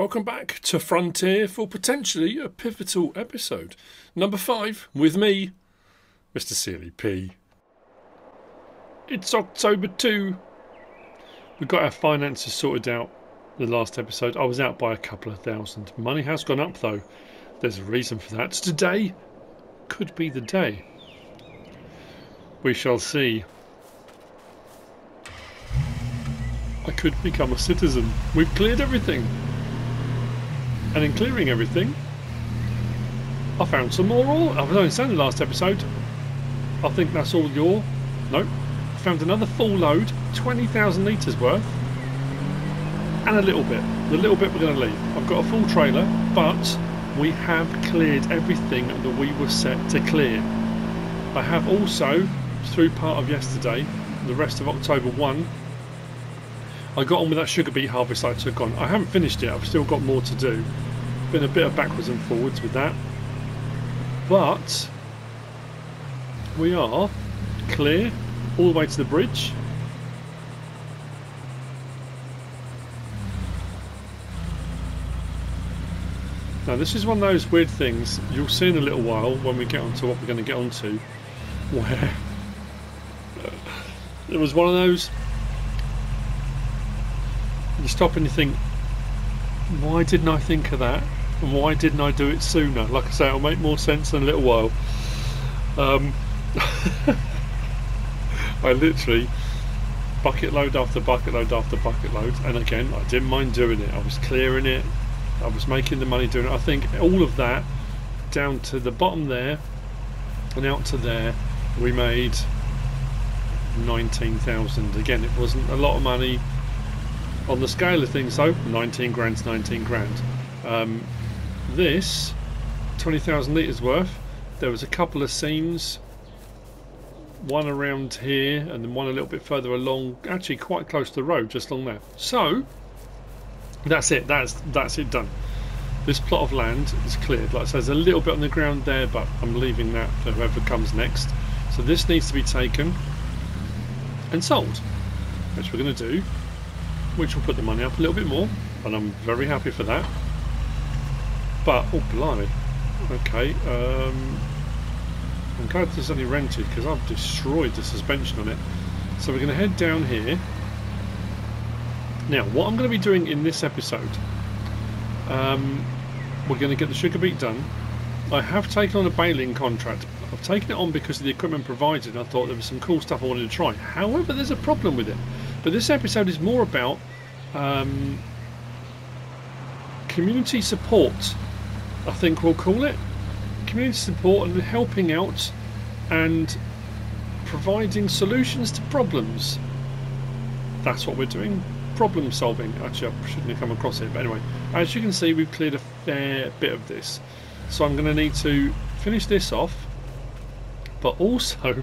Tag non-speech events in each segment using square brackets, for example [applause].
Welcome back to Frontier for potentially a pivotal episode. Number five, with me, Mr. Sealy P. It's October 2. We got our finances sorted out the last episode. I was out by a couple of thousand. Money has gone up though. There's a reason for that. Today could be the day. We shall see. I could become a citizen. We've cleared everything. And in clearing everything, I found some more ore. I was only saying the last episode. I think that's all your. Nope. Found another full load, 20,000 litres worth. And a little bit. The little bit we're going to leave. I've got a full trailer, but we have cleared everything that we were set to clear. I have also, through part of yesterday, the rest of October 1, I got on with that sugar beet harvest I took on. I haven't finished it, I've still got more to do. Been a bit of backwards and forwards with that. But we are clear all the way to the bridge. Now this is one of those weird things you'll see in a little while when we get onto what we're going to get onto where [laughs] it was one of those you stop and you think why didn't I think of that? And why didn't I do it sooner? Like I say it'll make more sense in a little while. Um, [laughs] I literally bucket load after bucket load after bucket load. And again I didn't mind doing it. I was clearing it. I was making the money doing it. I think all of that down to the bottom there and out to there we made 19,000 again it wasn't a lot of money on the scale of things though 19 grand's 19 grand. Um, this 20,000 litres worth there was a couple of seams one around here and then one a little bit further along actually quite close to the road just along there. So that's it that's that's it done. This plot of land is cleared like said there's a little bit on the ground there but I'm leaving that for whoever comes next. So this needs to be taken and sold which we're going to do which will put the money up a little bit more and I'm very happy for that but oh blimey okay um, I'm glad this is only rented because I've destroyed the suspension on it. So we're going to head down here. Now, what I'm going to be doing in this episode, um, we're going to get the sugar beet done. I have taken on a baling contract. I've taken it on because of the equipment provided. and I thought there was some cool stuff I wanted to try. However, there's a problem with it. But this episode is more about um, community support, I think we'll call it community support and helping out and providing solutions to problems. That's what we're doing. Problem solving. Actually, I shouldn't have come across it, but anyway, as you can see, we've cleared a fair bit of this. So I'm going to need to finish this off, but also,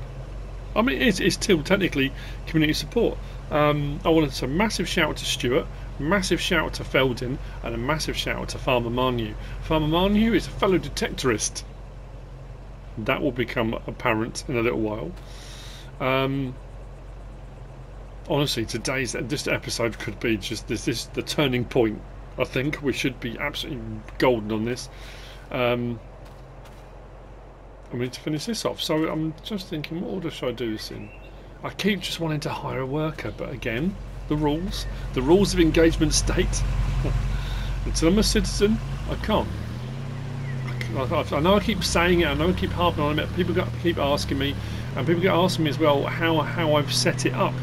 I mean, it's, it's still technically community support. Um, I wanted a massive shout out to Stuart, massive shout out to Feldin, and a massive shout out to Farmer Marnew. Farmer Marnew is a fellow detectorist. That will become apparent in a little while. Um, honestly, today's this episode could be just this, this the turning point. I think we should be absolutely golden on this. Um, I need to finish this off. So I'm just thinking, what order should I do this in? I keep just wanting to hire a worker, but again, the rules, the rules of engagement state. [laughs] Until I'm a citizen, I can't. I know I keep saying it, I know I keep harping on it, people keep asking me, and people get asking me as well how, how I've set it up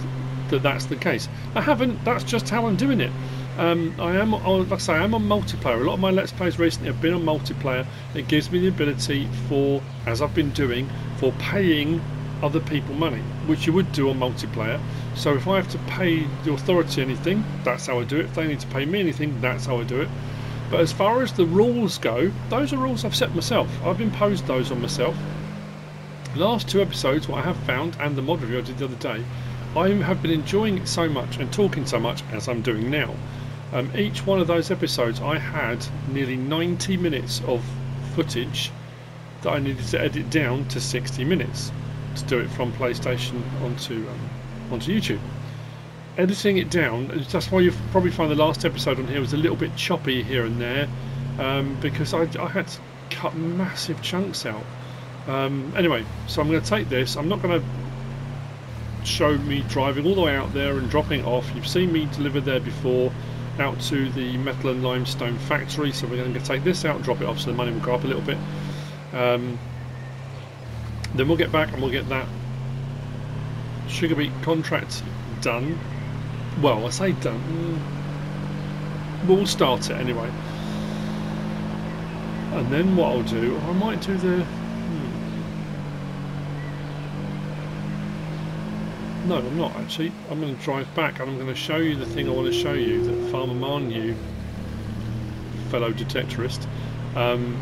that that's the case. I haven't, that's just how I'm doing it. Um, I am, like I say, I'm on multiplayer. A lot of my Let's Plays recently have been on multiplayer. It gives me the ability for, as I've been doing, for paying other people money, which you would do on multiplayer. So if I have to pay the authority anything, that's how I do it. If they need to pay me anything, that's how I do it. But as far as the rules go, those are rules I've set myself. I've imposed those on myself. The last two episodes, what I have found, and the mod review I did the other day, I have been enjoying it so much and talking so much as I'm doing now. Um, each one of those episodes, I had nearly 90 minutes of footage that I needed to edit down to 60 minutes to do it from PlayStation onto um, onto YouTube. editing it down. That's why you'll probably find the last episode on here was a little bit choppy here and there um, because I, I, had to cut massive chunks out. Um, anyway, so I'm going to take this. I'm not going to show me driving all the way out there and dropping off. You've seen me deliver there before out to the metal and limestone factory. So we're going to take this out and drop it off so the money will go up a little bit. Um, then we'll get back and we'll get that sugar beet contract done. Well, I say done. Mm, we'll start it anyway. And then what I'll do, I might do the No, I'm not actually. I'm going to drive back and I'm going to show you the thing I want to show you that Farmer Marnew, fellow detectorist, um,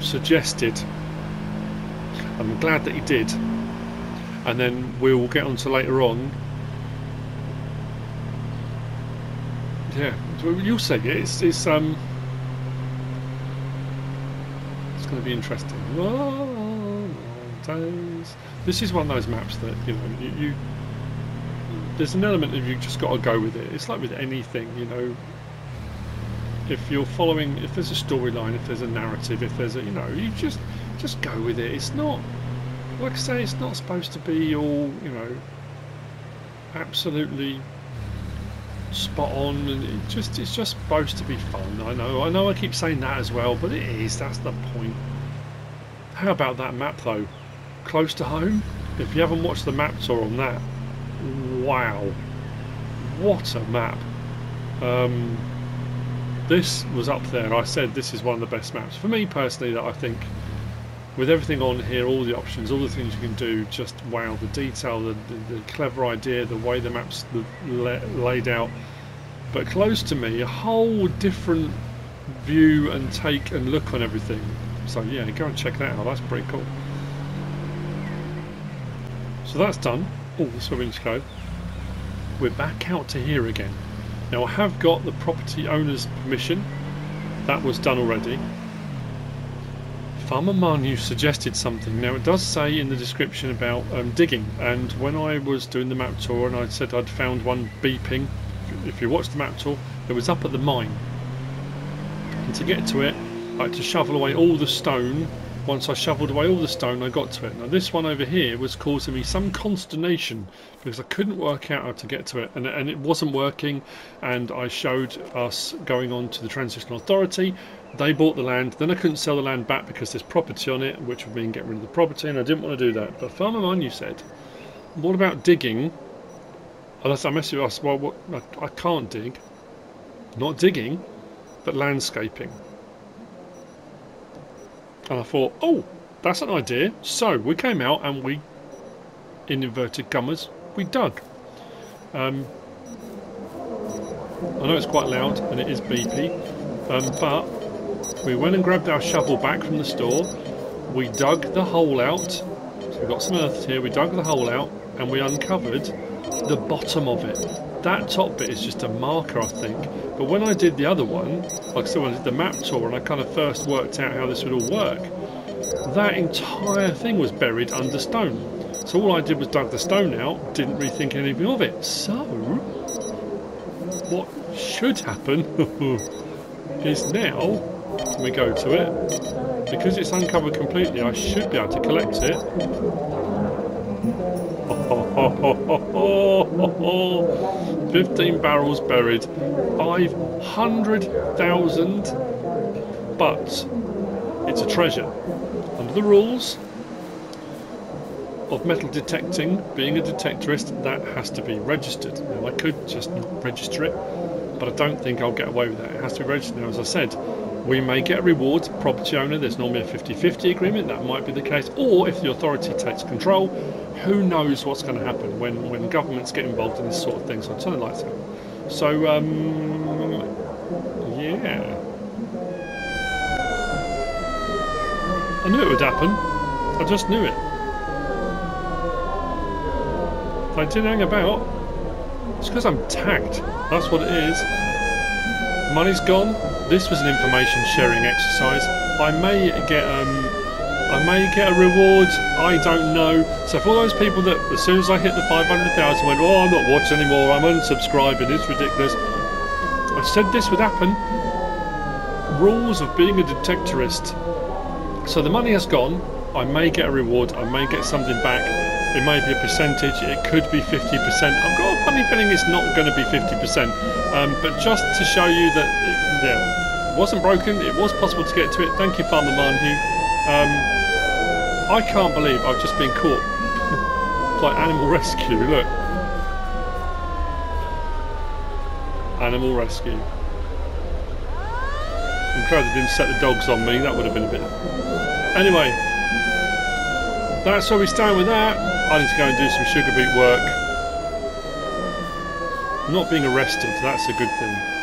suggested. I'm glad that he did. And then we'll get on to later on. Yeah, you'll see. It's it's um. It's going to be interesting. Days. This is one of those maps that you know you, you there's an element of you've just got to go with it. It's like with anything, you know. If you're following, if there's a storyline, if there's a narrative, if there's a, you know, you just just go with it. It's not, like I say, it's not supposed to be all, you know, absolutely spot on, and it just it's just supposed to be fun. I know, I know, I keep saying that as well, but it is. That's the point. How about that map though? close to home. If you haven't watched the map tour on that, wow, what a map! Um, this was up there. I said this is one of the best maps for me personally. That I think, with everything on here, all the options, all the things you can do, just wow, the detail, the, the, the clever idea, the way the maps laid out. But close to me, a whole different view and take and look on everything. So yeah, go and check that out. That's pretty cool. So that's done. Oh, the swimming's code. We're back out to here again. Now I have got the property owner's permission. That was done already. Farmer Marnew suggested something. Now it does say in the description about um, digging and when I was doing the map tour and I said I'd found one beeping, if you watch the map tour, it was up at the mine. And to get to it, I had to shovel away all the stone once I shoveled away all the stone I got to it. Now this one over here was causing me some consternation because I couldn't work out how to get to it and, and it wasn't working and I showed us going on to the Transitional Authority. They bought the land, then I couldn't sell the land back because there's property on it which would mean getting rid of the property and I didn't want to do that. But Farmer Marnew said, what about digging? Unless I mess with us, well what, I, I can't dig. Not digging, but landscaping. And I thought, oh, that's an idea. So we came out and we, in inverted commas, we dug. Um, I know it's quite loud and it is beepy, um, but we went and grabbed our shovel back from the store. We dug the hole out. So we've got some earth here. We dug the hole out and we uncovered the bottom of it. That top bit is just a marker, I think. But when I did the other one, like I said, when I did the map tour and I kind of first worked out how this would all work, that entire thing was buried under stone. So all I did was dug the stone out, didn't really think anything of it. So, what should happen [laughs] is now, when we go to it, because it's uncovered completely, I should be able to collect it [laughs] 15 barrels buried, 500,000, but it's a treasure. Under the rules of metal detecting, being a detectorist, that has to be registered. Now, I could just not register it, but I don't think I'll get away with that. It has to be registered. Now, as I said, we may get a reward, property owner, there's normally a 50-50 agreement, that might be the case, or if the authority takes control, who knows what's going to happen when, when governments get involved in this sort of thing. So I'll turn the lights out. So, um, yeah. I knew it would happen. I just knew it. I didn't hang about, it's because I'm tagged. That's what it is. Money's gone. This was an information sharing exercise. I may get um, I may get a reward. I don't know. So for those people that, as soon as I hit the 500,000, went, oh, I'm not watching anymore. I'm unsubscribing. It's ridiculous. I said this would happen. Rules of being a detectorist. So the money has gone. I may get a reward. I may get something back. It may be a percentage. It could be 50%. I've got a funny feeling it's not going to be 50%. Um, but just to show you that yeah, it wasn't broken. It was possible to get to it. Thank you, Farmer Marnew. Um, I can't believe I've just been caught. [laughs] it's like animal rescue. Look. Animal rescue. I'm glad they didn't set the dogs on me. That would have been a bit. Anyway, that's where we stand with that. I need to go and do some sugar beet work. Not being arrested, that's a good thing.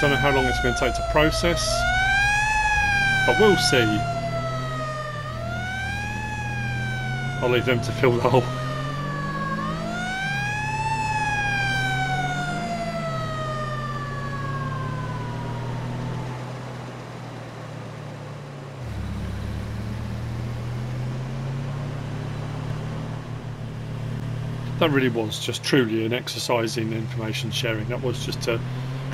Don't know how long it's going to take to process, but we'll see. I'll leave them to fill the hole. that really was just truly an exercise in information sharing. That was just to,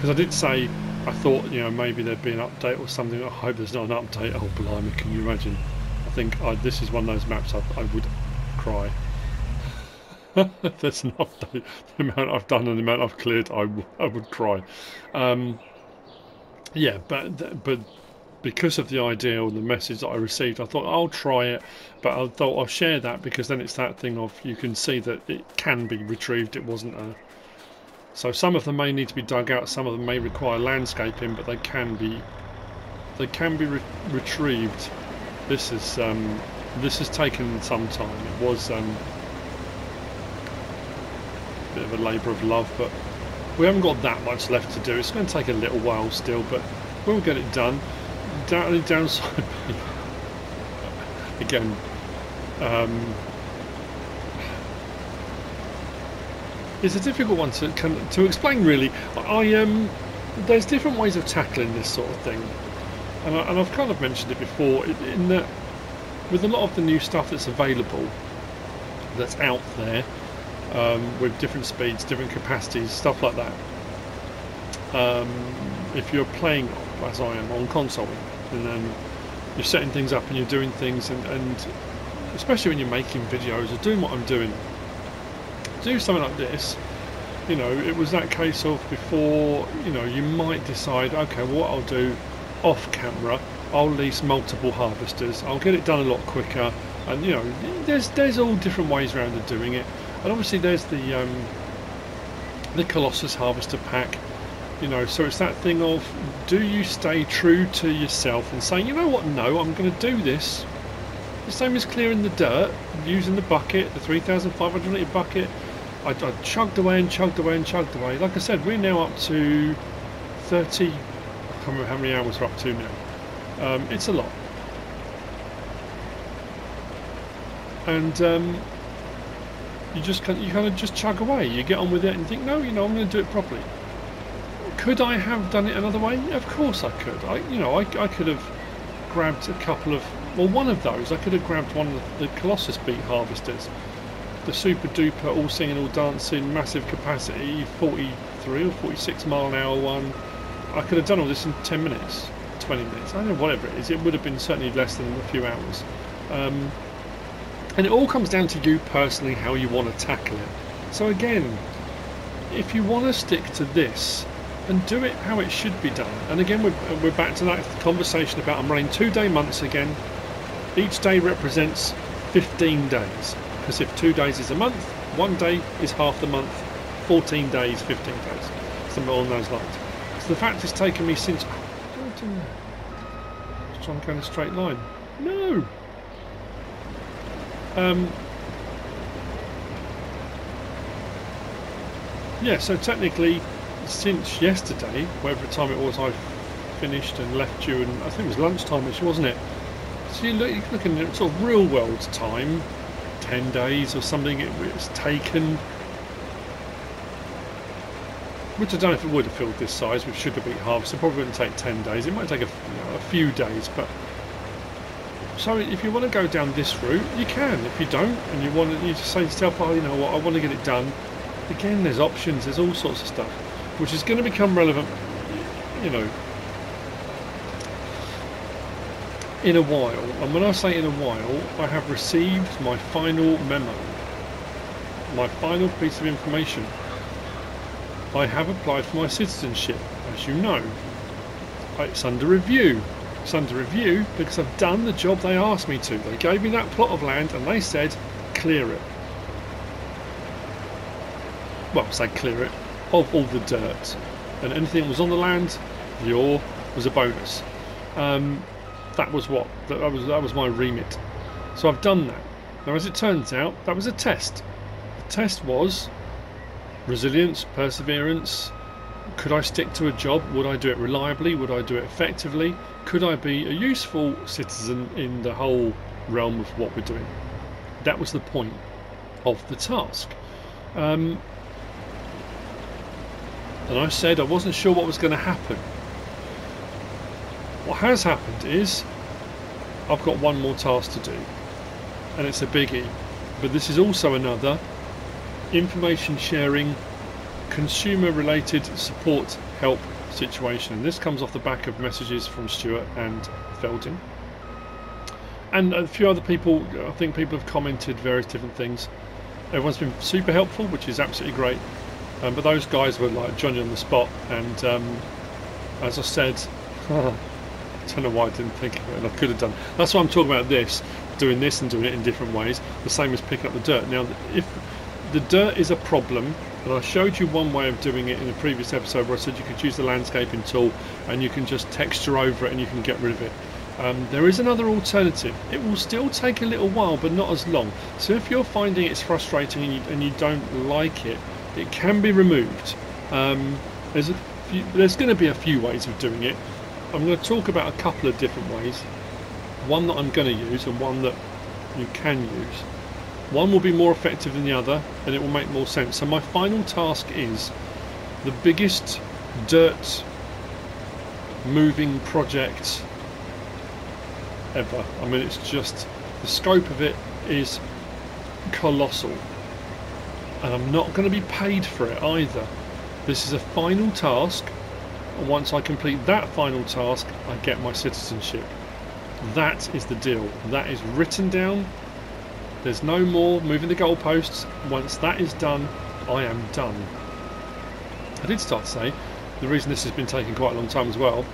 because I did say I thought you know maybe there'd be an update or something. I hope there's not an update. Oh blimey, can you imagine? I think I, this is one of those maps I, I would cry. [laughs] there's an update. The amount I've done and the amount I've cleared, I, I would cry. Um, yeah, but but because of the idea or the message that I received, I thought I'll try it, but I thought I'll share that because then it's that thing of you can see that it can be retrieved. It wasn't a. So some of them may need to be dug out, some of them may require landscaping, but they can be. They can be re retrieved. This is um, this has taken some time. It was um, a bit of a labour of love, but we haven't got that much left to do. It's going to take a little while still, but we'll get it done down, downside [laughs] again um, it's a difficult one to to explain really. I um there's different ways of tackling this sort of thing. And, I, and I've kind of mentioned it before in that with a lot of the new stuff that's available that's out there um, with different speeds different capacities stuff like that um, if you're playing as I am on console and then you're setting things up and you're doing things and, and especially when you're making videos or doing what I'm doing do something like this you know it was that case of before you know you might decide okay what I'll do off camera I'll lease multiple harvesters I'll get it done a lot quicker and you know there's there's all different ways around of doing it and obviously there's the um, the Colossus harvester pack you know, so it's that thing of do you stay true to yourself and say, you know what, no, I'm going to do this. The same as clearing the dirt, using the bucket, the 3,500 litre bucket. I, I chugged away and chugged away and chugged away. Like I said, we're now up to 30, I can't remember how many hours we're up to now. Um, it's a lot. And um, you just you kind of just chug away. You get on with it and think, no, you know, I'm going to do it properly. Could I have done it another way? Of course I could. I, you know, I, I could have grabbed a couple of, well, one of those. I could have grabbed one of the, the Colossus Beet harvesters, the super duper, all singing, all dancing, massive capacity, 43 or 46 mile an hour one. I could have done all this in 10 minutes, 20 minutes. I don't know, whatever it is. It would have been certainly less than a few hours. Um, and it all comes down to you personally, how you want to tackle it. So again, if you want to stick to this, and do it how it should be done. And again, we're, we're back to that conversation about I'm running two day months again. Each day represents 15 days. Because if two days is a month, one day is half the month, 14 days, 15 days. Something along those lines. So the fact it's taken me since. Just trying to go in a straight line. No! Um, yeah, so technically since yesterday, whatever time it was I finished and left you, and I think it was lunchtime, wasn't it? So you're looking at sort of real world time. 10 days or something it was taken. Which I don't know if it would have filled this size with sugar beet harvest. It probably wouldn't take 10 days. It might take a, you know, a few days, but so if you want to go down this route, you can. If you don't, and you want to, you just say to yourself, oh, you know what, I want to get it done. Again, there's options. There's all sorts of stuff, which is going to become relevant, you know, in a while. And when I say in a while, I have received my final memo, my final piece of information. I have applied for my citizenship, as you know. It's under review. It's under review because I've done the job they asked me to. They gave me that plot of land and they said, clear it. Well, say clear it of all the dirt. And anything that was on the land, the ore, was a bonus. Um, that was what that was that was my remit. So I've done that. Now, as it turns out, that was a test. The test was resilience, perseverance. Could I stick to a job? Would I do it reliably? Would I do it effectively? could I be a useful citizen in the whole realm of what we're doing? That was the point of the task. Um, and I said I wasn't sure what was going to happen. What has happened is I've got one more task to do, and it's a biggie. But this is also another information sharing, consumer related support help situation. And this comes off the back of messages from Stuart and Feldin. And a few other people, I think people have commented various different things. Everyone's been super helpful, which is absolutely great. Um, but those guys were like Johnny on the spot. And um, as I said, [laughs] I don't know why I didn't think of it, and I could have done. That's why I'm talking about this, doing this and doing it in different ways. The same as picking up the dirt. Now, if the dirt is a problem and I showed you one way of doing it in a previous episode where I said you could use the landscaping tool and you can just texture over it and you can get rid of it. Um, there is another alternative. It will still take a little while but not as long. So if you're finding it's frustrating and you, and you don't like it, it can be removed. Um, there's, there's going to be a few ways of doing it. I'm going to talk about a couple of different ways. One that I'm going to use and one that you can use. One will be more effective than the other and it will make more sense. So my final task is the biggest dirt moving project ever. I mean it's just the scope of it is colossal and I'm not going to be paid for it either. This is a final task once I complete that final task I get my citizenship. That is the deal. That is written down there's no more moving the goalposts. Once that is done, I am done. I did start to say, the reason this has been taking quite a long time as well,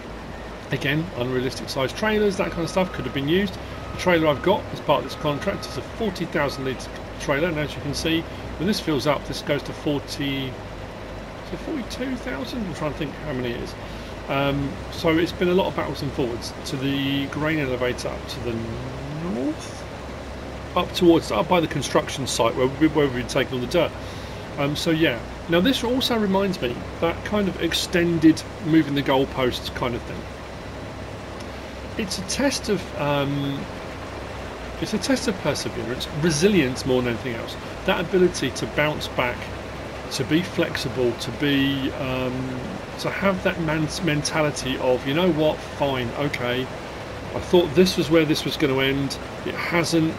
again, unrealistic sized trailers, that kind of stuff could have been used. The trailer I've got as part of this contract is a 40,000 litre trailer, and as you can see, when this fills up, this goes to 40, 42,000? I'm trying to think how many it is. Um, so it's been a lot of backwards and forwards to the grain elevator up to the north up towards up by the construction site where, we, where we've been taking all the dirt. Um, so yeah. Now this also reminds me that kind of extended moving the goalposts kind of thing. It's a test of um, it's a test of perseverance, resilience more than anything else. That ability to bounce back, to be flexible, to be um, to have that mentality of you know what, fine, okay. I thought this was where this was going to end. It hasn't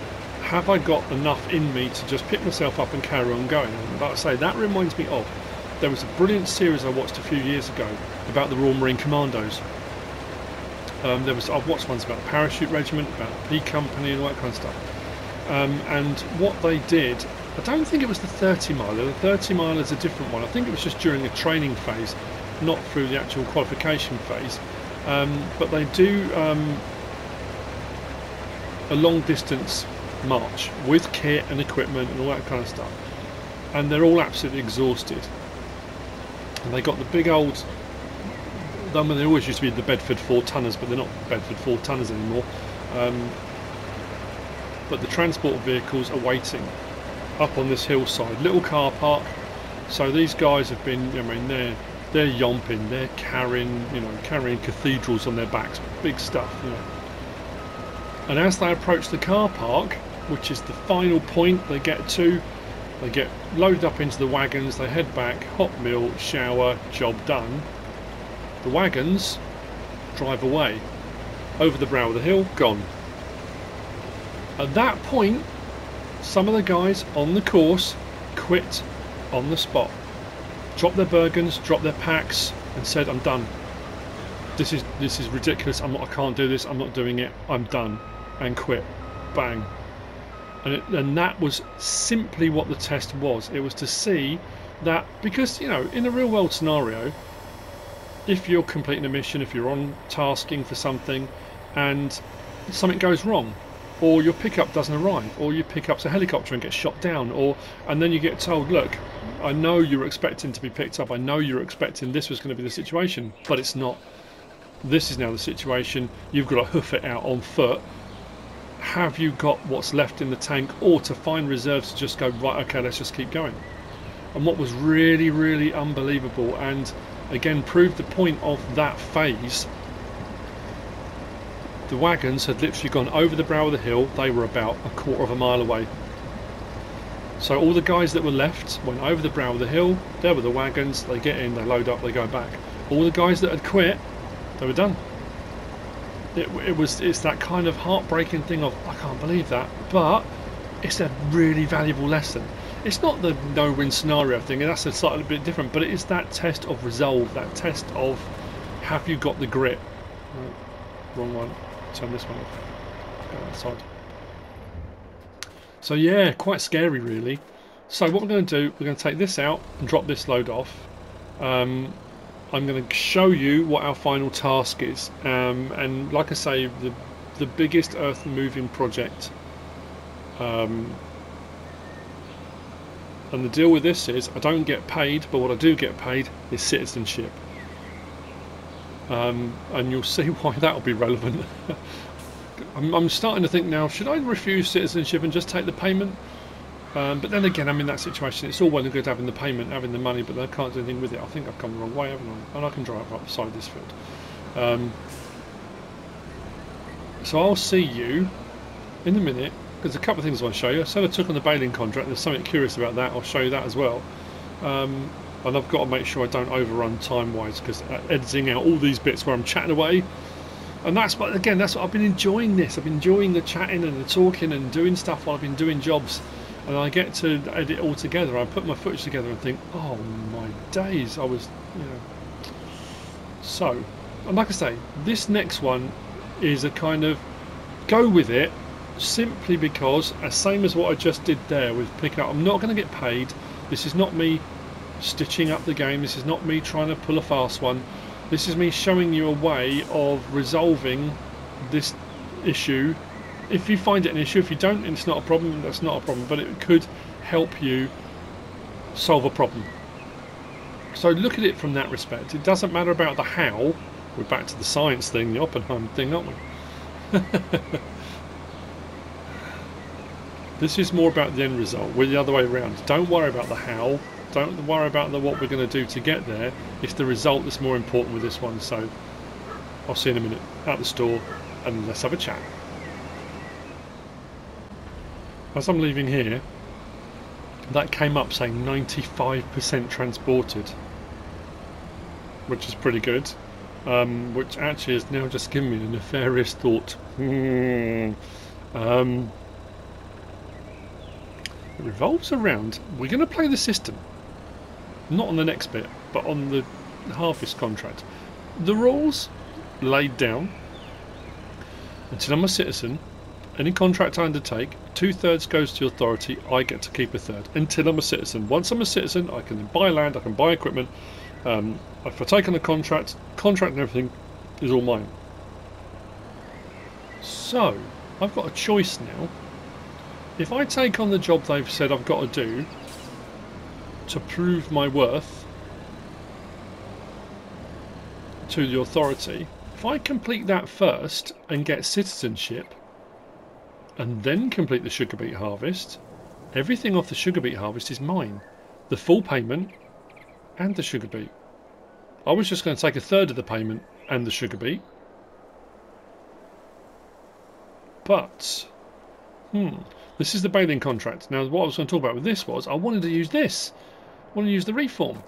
have I got enough in me to just pick myself up and carry on going? And like I say, that reminds me of there was a brilliant series I watched a few years ago about the Royal Marine Commandos. Um, there was I've watched ones about the Parachute Regiment, about the P Company, and all that kind of stuff. Um, and what they did, I don't think it was the 30 miler. The 30 miler is a different one. I think it was just during a training phase, not through the actual qualification phase. Um, but they do um, a long distance march with kit and equipment and all that kind of stuff. And they're all absolutely exhausted. And they got the big old. I mean, they always used to be the Bedford four tonners, but they're not Bedford four tonners anymore. Um, but the transport vehicles are waiting up on this hillside, little car park. So these guys have been, I mean, they're they're yomping, they're carrying, you know, carrying cathedrals on their backs, big stuff, you know. And as they approach the car park, which is the final point they get to. They get loaded up into the wagons, they head back, hot meal, shower, job done. The wagons drive away. Over the brow of the hill, gone. At that point, some of the guys on the course quit on the spot. Dropped their Bergens, dropped their packs, and said, I'm done. This is this is ridiculous. I'm not, I can't do this. I'm not doing it. I'm done. And quit. Bang. And, it, and that was simply what the test was. It was to see that because you know in a real world scenario, if you're completing a mission, if you're on tasking for something, and something goes wrong, or your pickup doesn't arrive, or your pickup's a helicopter and gets shot down, or and then you get told, look, I know you're expecting to be picked up, I know you're expecting this was going to be the situation, but it's not. This is now the situation. You've got to hoof it out on foot. Have you got what's left in the tank, or to find reserves to just go right? Okay, let's just keep going. And what was really, really unbelievable, and again proved the point of that phase the wagons had literally gone over the brow of the hill. They were about a quarter of a mile away. So all the guys that were left went over the brow of the hill. There were the wagons. They get in, they load up, they go back. All the guys that had quit, they were done. It, it was it's that kind of heartbreaking thing of I can't believe that, but it's a really valuable lesson. It's not the no-win scenario thing, and that's a slightly bit different, but it is that test of resolve, that test of have you got the grit. wrong one turn this one off. Go outside. So yeah, quite scary really. So what we're going to do, we're going to take this out and drop this load off. Um, I'm going to show you what our final task is. Um, and like I say, the, the biggest earth moving project. Um, and the deal with this is I don't get paid, but what I do get paid is citizenship. Um, and you'll see [laughs] why that'll be relevant. I'm, I'm, starting to think now, should I refuse citizenship and just take the payment? Um, but then again, I'm in that situation. It's all well and good having the payment, having the money, but I can't do anything with it. I think I've come the wrong way, haven't I? And I can drive up beside this field. Um, so I'll see you in a minute. There's a couple of things I want to show you. I said I took on the bailing contract. There's something curious about that. I'll show you that as well. Um, and I've got to make sure I don't overrun time wise because uh, editing out all these bits where I'm chatting away. And that's what again that's what I've been enjoying this. I've been enjoying the chatting and the talking and doing stuff while I've been doing jobs. And I get to edit all together. I put my footage together and think oh my days. I was you know. So and like I say this next one is a kind of go with it simply because as same as what I just did there with pick up I'm not going to get paid. This is not me stitching up the game. This is not me trying to pull a fast one. This is me showing you a way of resolving this issue. If you find it an issue, if you don't, it's not a problem, that's not a problem, but it could help you solve a problem. So look at it from that respect. It doesn't matter about the how. We're back to the science thing, the Oppenheim thing, aren't we? [laughs] this is more about the end result. We're the other way around. Don't worry about the how don't worry about the, what we're going to do to get there. It's the result that's more important with this one. So I'll see you in a minute at the store and let's have a chat. As I'm leaving here, that came up saying 95% transported, which is pretty good. Um, which actually has now just given me a nefarious thought. [laughs] Um, it revolves around. We're going to play the system not on the next bit, but on the harvest contract. The rules laid down until I'm a citizen. Any contract I undertake, two thirds goes to authority. I get to keep a third until I'm a citizen. Once I'm a citizen, I can then buy land, I can buy equipment. Um, if I take on a contract, contract and everything is all mine. So I've got a choice now. If I take on the job they've said I've got to do, to prove my worth to the authority, if I complete that first and get citizenship and then complete the sugar beet harvest, everything off the sugar beet harvest is mine. The full payment and the sugar beet. I was just going to take a third of the payment and the sugar beet. But, hmm, This is the baling contract. Now, what I was going to talk about with this was I wanted to use this. I wanted to use the reform.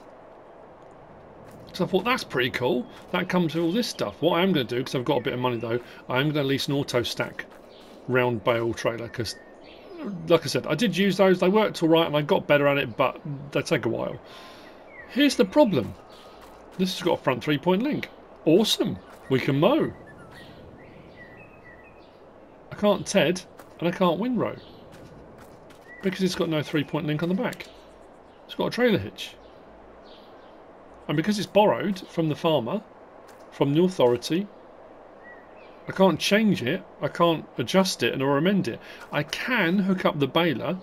So I thought that's pretty cool. That comes with all this stuff. What I am going to do, because I've got a bit of money though, I am going to lease an auto stack round bale trailer because, like I said, I did use those. They worked all right, and I got better at it, but they take a while. Here's the problem. This has got a front three-point link. Awesome. We can mow. I can't TED and I can't windrow because it's got no three-point link on the back. It's got a trailer hitch. And because it's borrowed from the farmer, from the authority, I can't change it, I can't adjust it or amend it. I can hook up the baler,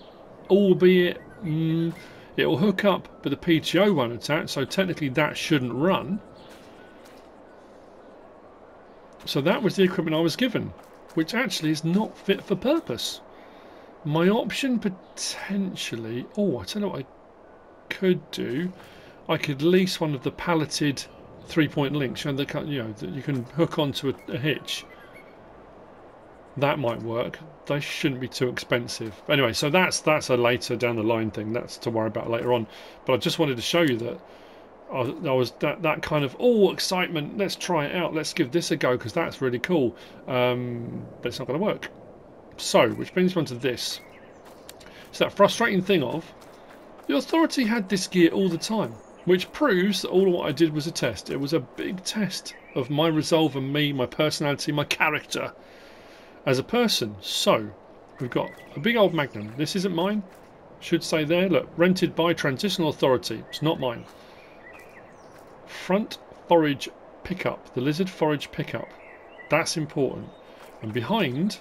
albeit mm, it'll hook up but the PTO won't attach, so technically that shouldn't run. So that was the equipment I was given, which actually is not fit for purpose. My option potentially... Oh, I tell you what I could do. I could lease one of the palleted three-point links, know, the, you know, that you can hook onto a, a hitch. That might work. They shouldn't be too expensive. Anyway, so that's that's a later down the line thing. That's to worry about later on. But I just wanted to show you that I, I was that that kind of oh excitement. Let's try it out. Let's give this a go because that's really cool. Um, but it's not going to work. So, which brings me on to this. It's that frustrating thing of the authority had this gear all the time, which proves that all what I did was a test. It was a big test of my resolve and me, my personality, my character as a person. So, we've got a big old Magnum. This isn't mine. Should say there, look, rented by Transitional Authority. It's not mine. Front forage pickup, the Lizard forage pickup. That's important. And behind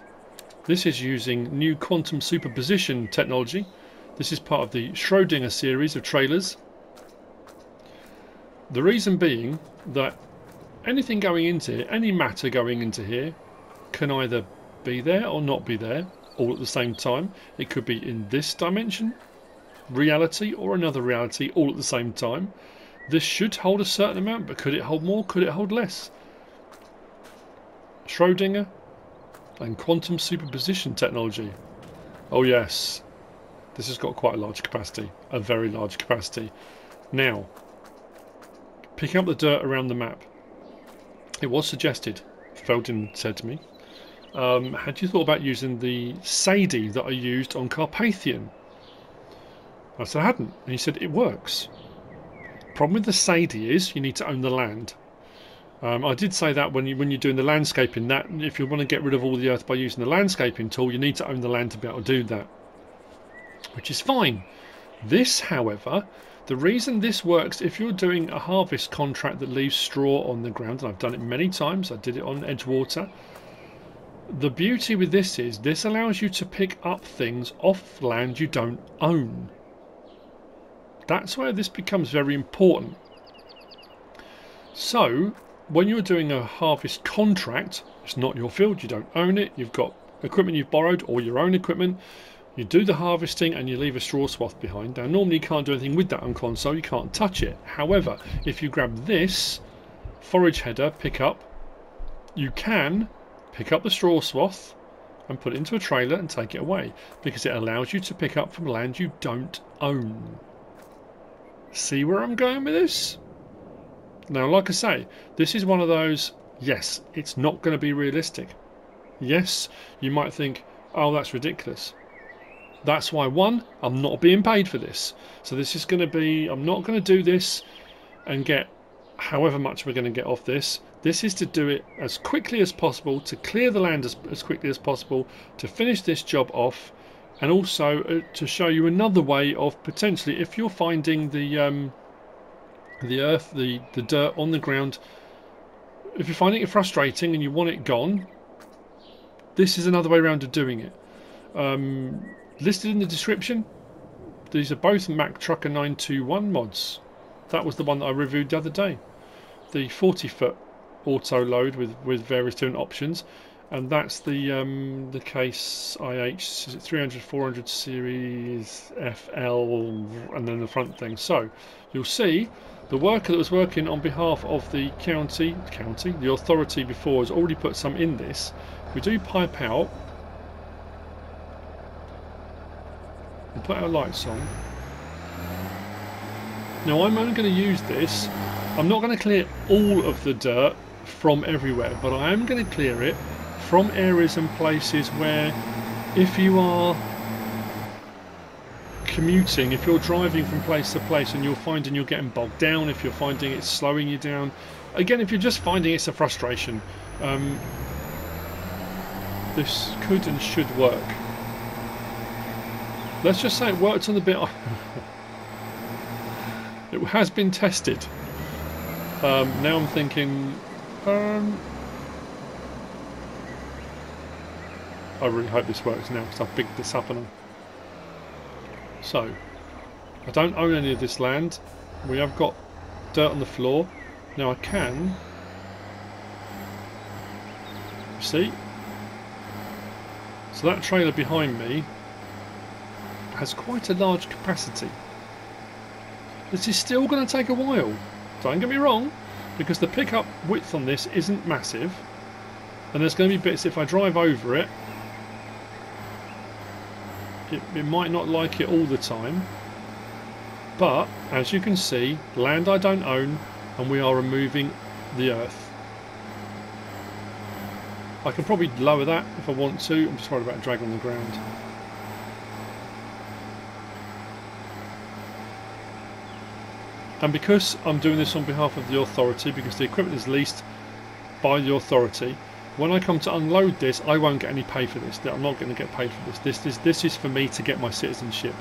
this is using new quantum superposition technology. This is part of the Schrodinger series of trailers. The reason being that anything going into here, any matter going into here, can either be there or not be there all at the same time. It could be in this dimension, reality, or another reality all at the same time. This should hold a certain amount, but could it hold more? Could it hold less? Schrodinger and quantum superposition technology. Oh yes, this has got quite a large capacity, a very large capacity. Now, picking up the dirt around the map. It was suggested, Feldin said to me, um, had you thought about using the Sadie that I used on Carpathian? I said I hadn't, and he said it works. Problem with the Sadie is you need to own the land. Um, I did say that when you when you're doing the landscaping, that if you want to get rid of all the earth by using the landscaping tool, you need to own the land to be able to do that, which is fine. This, however, the reason this works, if you're doing a harvest contract that leaves straw on the ground, and I've done it many times, I did it on Edgewater. The beauty with this is this allows you to pick up things off land you don't own. That's where this becomes very important. So, when you're doing a harvest contract, it's not your field, you don't own it, you've got equipment you've borrowed or your own equipment, you do the harvesting and you leave a straw swath behind. Now normally you can't do anything with that on console, you can't touch it. However, if you grab this forage header pickup, you can pick up the straw swath and put it into a trailer and take it away because it allows you to pick up from land you don't own. See where I'm going with this? Now, like I say, this is one of those, yes, it's not going to be realistic. Yes, you might think, oh, that's ridiculous. That's why, one, I'm not being paid for this. So this is going to be, I'm not going to do this and get however much we're going to get off this. This is to do it as quickly as possible, to clear the land as, as quickly as possible, to finish this job off, and also uh, to show you another way of potentially, if you're finding the um, the earth, the, the dirt on the ground. If you're finding it frustrating and you want it gone, this is another way around of doing it. Um, listed in the description, these are both Macktrucker921 mods. That was the one that I reviewed the other day. The 40 foot auto load with, with various different options and that's the um, the Case IH 300 400 series FL and then the front thing so you'll see the worker that was working on behalf of the county, county, the authority before has already put some in this. We do pipe out. Put our lights on. Now I'm only going to use this. I'm not going to clear all of the dirt from everywhere, but I am going to clear it from areas and places where if you are commuting, if you're driving from place to place and you're finding you're getting bogged down, if you're finding it's slowing you down, again, if you're just finding it's a frustration, um, this could and should work. Let's just say it worked on the bit. [laughs] it has been tested. Um, now I'm thinking, um, I really hope this works now because I've bigged this up and so I don't own any of this land. We have got dirt on the floor. Now I can see so that trailer behind me has quite a large capacity. This is still going to take a while. Don't get me wrong, because the pickup width on this isn't massive. And there's going to be bits if I drive over it, it, it might not like it all the time. But, as you can see, land I don't own, and we are removing the earth. I can probably lower that if I want to. I'm just worried about drag on the ground. And because I'm doing this on behalf of the authority, because the equipment is leased by the authority, when I come to unload this, I won't get any pay for this. I'm not going to get paid for this. This, this. this is for me to get my citizenship.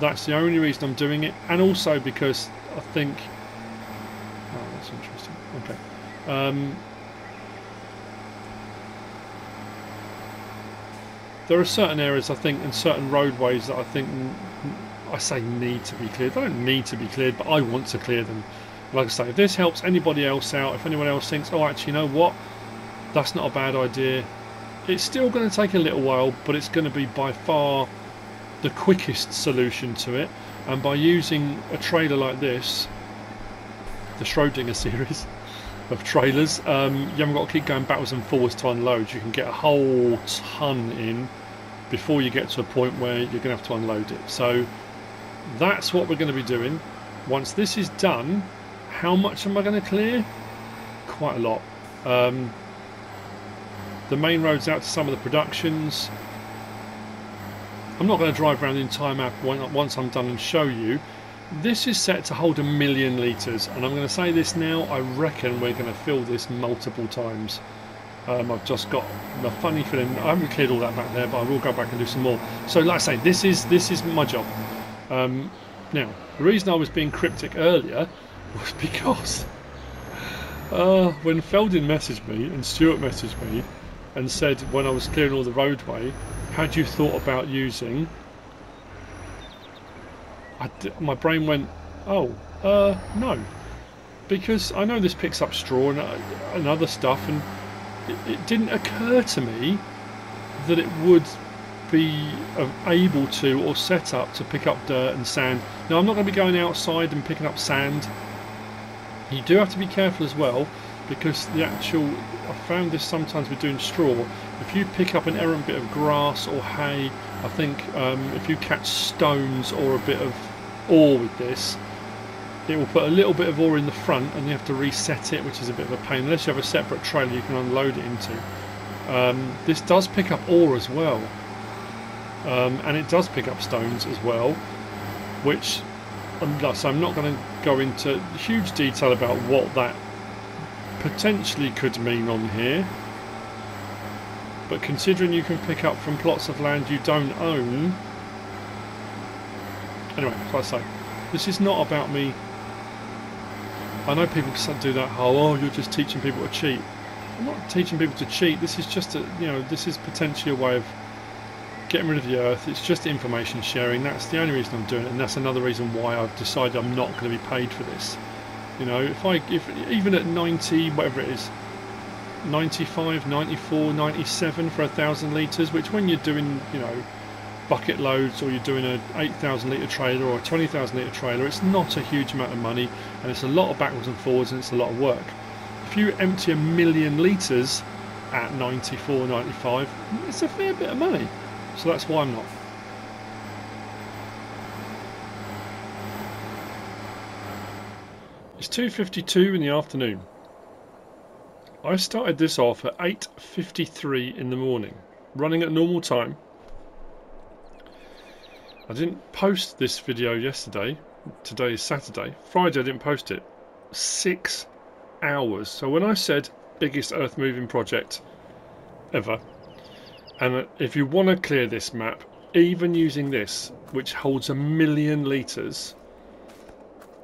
That's the only reason I'm doing it, and also because I think. Oh, that's interesting. Okay. Um, there are certain areas I think and certain roadways that I think I say need to be cleared. They don't need to be cleared, but I want to clear them. Like I say, if this helps anybody else out, if anyone else thinks, oh, actually, you know what, that's not a bad idea, it's still going to take a little while, but it's going to be by far the quickest solution to it. And by using a trailer like this, the Schrodinger series [laughs] of trailers, um, you haven't got to keep going backwards and forwards to unload. You can get a whole ton in before you get to a point where you're going to have to unload it. So that's what we're going to be doing. Once this is done, how much am I going to clear? Quite a lot. Um, the main roads out to some of the productions. I'm not going to drive around the entire map once I'm done and show you. This is set to hold a million litres, and I'm going to say this now, I reckon we're going to fill this multiple times. Um, I've just got a funny feeling, I haven't cleared all that back there, but I will go back and do some more. So like I say, this is, this is my job. Um, now, the reason I was being cryptic earlier [laughs] was because uh, when Feldin messaged me and Stuart messaged me and said when I was clearing all the roadway, had you thought about using? my brain went, oh, uh, no, because I know this picks up straw and, uh, and other stuff, and it, it didn't occur to me that it would be able to or set up to pick up dirt and sand. Now I'm not going to be going outside and picking up sand you do have to be careful as well because the actual, I found this sometimes with doing straw, if you pick up an errant bit of grass or hay, I think um, if you catch stones or a bit of ore with this, it will put a little bit of ore in the front and you have to reset it, which is a bit of a pain. Unless you have a separate trailer you can unload it into. Um, this does pick up ore as well. Um, and it does pick up stones as well, which so I'm not going to go into huge detail about what that potentially could mean on here. But considering you can pick up from plots of land you don't own... Anyway, as I say, this is not about me... I know people do that whole, oh, you're just teaching people to cheat. I'm not teaching people to cheat, this is just a, you know, this is potentially a way of getting rid of the earth. It's just information sharing. That's the only reason I'm doing it, and that's another reason why I've decided I'm not going to be paid for this. You know, if I, if even at 90, whatever it is, 95, 94, 97 for a thousand litres, which when you're doing, you know, bucket loads or you're doing a 8,000 litre trailer or a 20,000 litre trailer, it's not a huge amount of money and it's a lot of backwards and forwards and it's a lot of work. If you empty a million litres at 94, 95, it's a fair bit of money. So that's why I'm not. It's 2.52 in the afternoon. I started this off at 8.53 in the morning, running at normal time. I didn't post this video yesterday, today is Saturday, Friday I didn't post it, six hours. So when I said biggest earth moving project ever, and if you want to clear this map, even using this, which holds a million litres,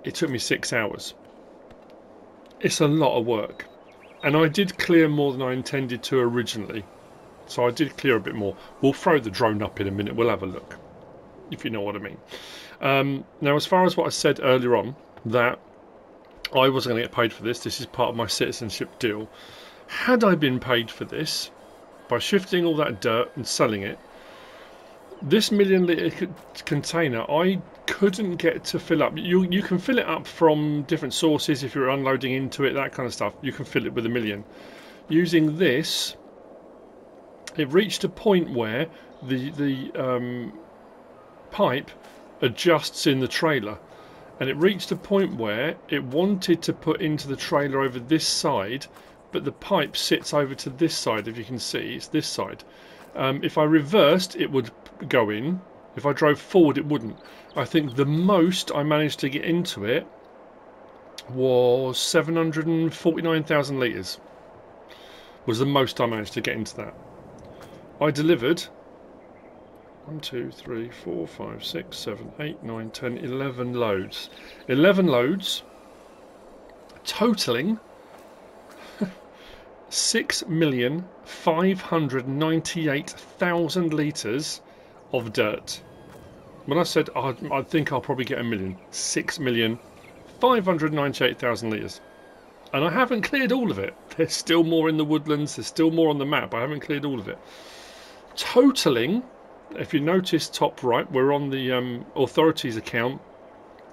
it took me six hours. It's a lot of work. And I did clear more than I intended to originally. So I did clear a bit more. We'll throw the drone up in a minute. We'll have a look. If you know what I mean. Um, now, as far as what I said earlier on, that I wasn't going to get paid for this. This is part of my citizenship deal. Had I been paid for this, by shifting all that dirt and selling it, this million litre container I couldn't get to fill up. You you can fill it up from different sources if you're unloading into it, that kind of stuff. You can fill it with a million. Using this, it reached a point where the the um, pipe adjusts in the trailer, and it reached a point where it wanted to put into the trailer over this side, but the pipe sits over to this side. If you can see, it's this side. Um, if I reversed, it would go in. If I drove forward, it wouldn't. I think the most I managed to get into it was 749,000 litres. Was the most I managed to get into that. I delivered 1, 2, 3, 4, 5, 6, 7, 8, 9, 10, 11 loads. 11 loads, totaling 6,598,000 litres of dirt. When I said oh, I think I'll probably get a million, 6,598,000 litres. And I haven't cleared all of it. [laughs] There's still more in the woodlands, there's still more on the map. I haven't cleared all of it. Totaling, if you notice top right, we're on the um, authorities account.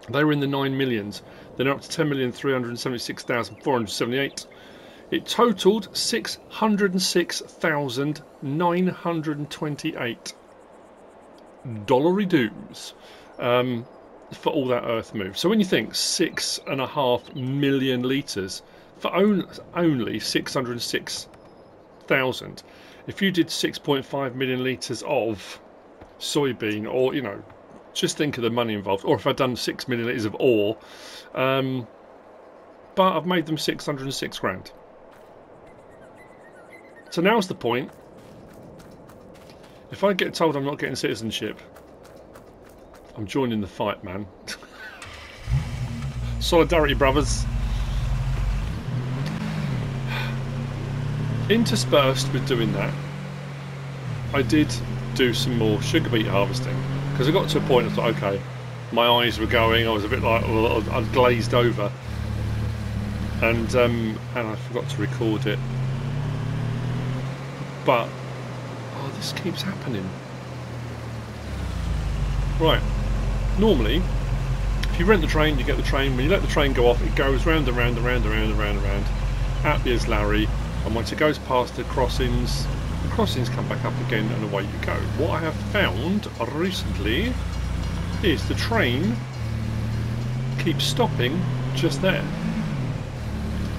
They were in the 9 millions. They're up to 10,376,478. It totaled 606,928 dollary dues um, for all that earth move. So when you think six and a half million litres for only, only 606,000, if you did 6.5 million litres of soybean or, you know, just think of the money involved, or if I'd done 6 million litres of ore, um, but I've made them 606 grand. So now's the point. If I get told I'm not getting citizenship, I'm joining the fight, man. [laughs] Solidarity, brothers. Interspersed with doing that, I did do some more sugar beet harvesting because I got to a point I thought, okay, my eyes were going. I was a bit like well, I'd glazed over, and um, and I forgot to record it but oh this keeps happening. Right. Normally if you rent the train you get the train. When you let the train go off it goes round and round and round and round and round and round. At the Larry. And once it goes past the crossings the crossings come back up again and away you go. What I have found recently is the train keeps stopping just there.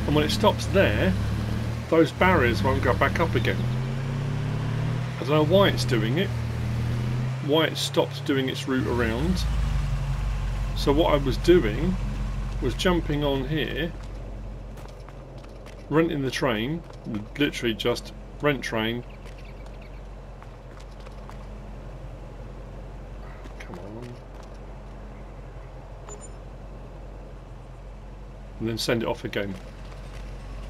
And when it stops there those barriers won't go back up again I don't know why it's doing it, why it stopped doing its route around. So what I was doing was jumping on here, renting the train, literally just rent train. Come on. And then send it off again.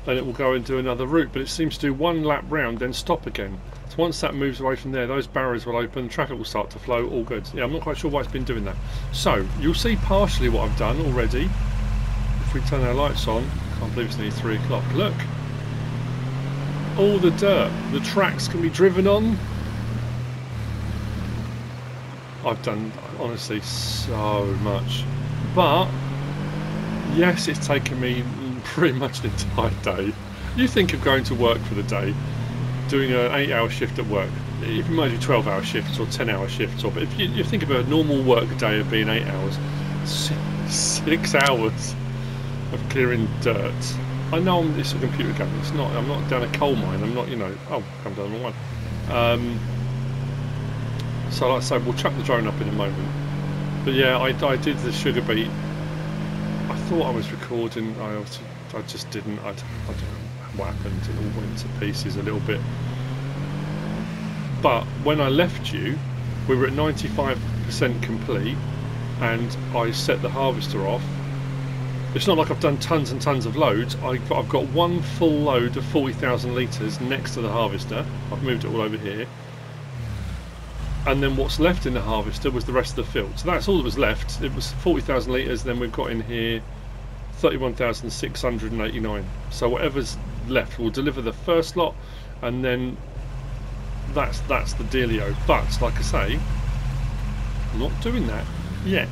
Then it will go into another route, but it seems to do one lap round, then stop again. So once that moves away from there, those barriers will open, traffic will start to flow, all good. Yeah, I'm not quite sure why it's been doing that. So, you'll see partially what I've done already. If we turn our lights on, I can't believe it's nearly 3 o'clock. Look! All the dirt. The tracks can be driven on. I've done, honestly, so much. But, yes, it's taken me [laughs] pretty much an entire day. You think of going to work for the day, doing an eight hour shift at work, if you might do 12 hour shifts or 10 hour shifts, or but if you, you think of a normal work day of being eight hours, six, hours of clearing dirt. I know I'm, it's a computer game. It's not. I'm not down a coal mine. I'm not. You know. Oh, I'm down the one. Um, so like I say, we'll chuck the drone up in a moment. But yeah, I, I did the sugar beet. I thought I was recording. I I just didn't. I, I don't know what happened. It all went to pieces a little bit. But when I left you, we were at 95% complete, and I set the harvester off. It's not like I've done tons and tons of loads. I've, I've got one full load of 40,000 litres next to the harvester. I've moved it all over here and then what's left in the harvester was the rest of the field. So that's all that was left. It was 40,000 litres, then we've got in here 31,689. So whatever's left, we'll deliver the first lot, and then that's that's the dealio. But like I say, I'm not doing that yet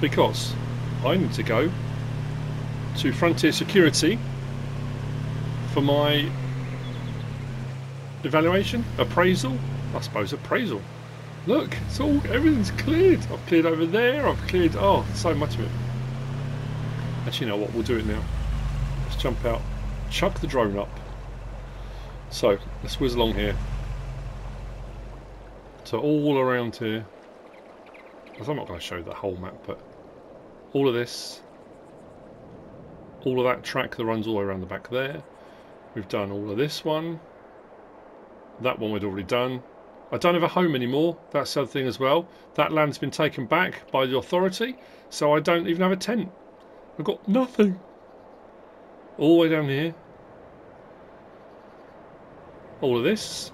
because I need to go to Frontier Security for my evaluation, appraisal, I suppose appraisal. Look, it's all everything's cleared. I've cleared over there. I've cleared oh so much of it. Actually, you know what? We'll do it now. Jump out, chuck the drone up. So let's whiz along here. So all around here. I'm not going to show the whole map, but all of this, all of that track that runs all the way around the back there. We've done all of this one. That one we'd already done. I don't have a home anymore. That's the other thing as well. That land's been taken back by the authority, so I don't even have a tent. I've got nothing. All the way down here. All of this.